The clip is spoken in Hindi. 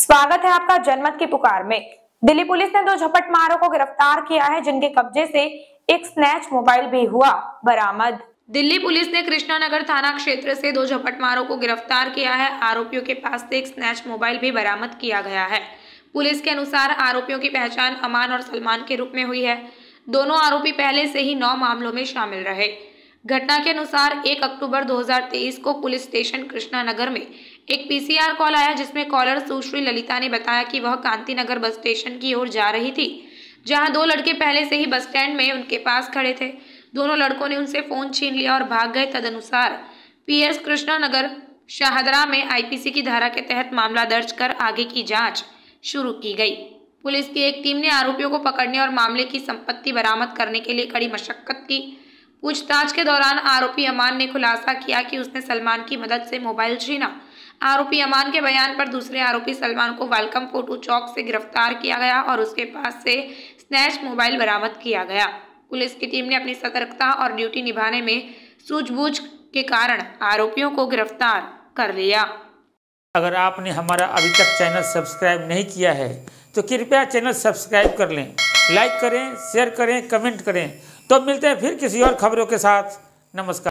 स्वागत है आपका जनमत की पुकार में। दिल्ली पुलिस ने दो झपट मारों को गिरफ़्तार किया है, जिनके कब्जे से एक स्नैच मोबाइल भी हुआ। बरामद। दिल्ली पुलिस ने कृष्णानगर थाना क्षेत्र से दो झपट मारों को गिरफ़्तार किया है। आरोपियों के पास से एक स्नैच मोबाइल भी बरामद किया गया है। पुलिस के अनुसार आरोपियों की पहचान अमान और सलमान के रूप में हुई है। दोनों आरोपी पहले से ही नौ मामलों में शामिल रहे। घटना के अनुसार 1 अक्टूबर 2023 को पुलिस स्टेशन कृष्णानगर में एक पीसीआर कॉल आया जिसमें कॉलर सुश्री ललिता ने बताया कि वह कांति नगर बस स्टेशन की ओर जा रही थी, जहाँ दो लड़के पहले से ही बस स्टैंड में उनके पास खड़े थे। दोनों लड़कों ने उनसे फ़ोन छीन लिया और भाग गए तदनुसार। पीएस कृष्णानगर, शाहदरा में आईपीसी की धारा के तहत मामला दर्ज कर आगे की जाँच शुरू की गई। पुलिस की एक टीम ने आरोपियों को पकड़ने और मामले की संपत्ति बरामद करने के लिए कड़ी मशक्कत की। पूछताछ के दौरान आरोपी अमान ने खुलासा किया कि उसने सलमान की मदद से मोबाइल छीना। आरोपी अमान के बयान पर दूसरे आरोपी सलमान को वेलकम फ़ोटो चौक से गिरफ़्तार किया गया और उसके पास से स्नैच मोबाइल बरामद किया गया। पुलिस की टीम ने अपनी सतर्कता और ड्यूटी निभाने में सूझबूझ के कारण आरोपियों को गिरफ़्तार कर लिया। अगर आपने हमारा अभी तक चैनल सब्सक्राइब नहीं किया है तो कृपया चैनल सब्सक्राइब कर लें। लाइक करें, शेयर करें, कमेंट करें। तो मिलते हैं फिर किसी और खबरों के साथ। नमस्कार।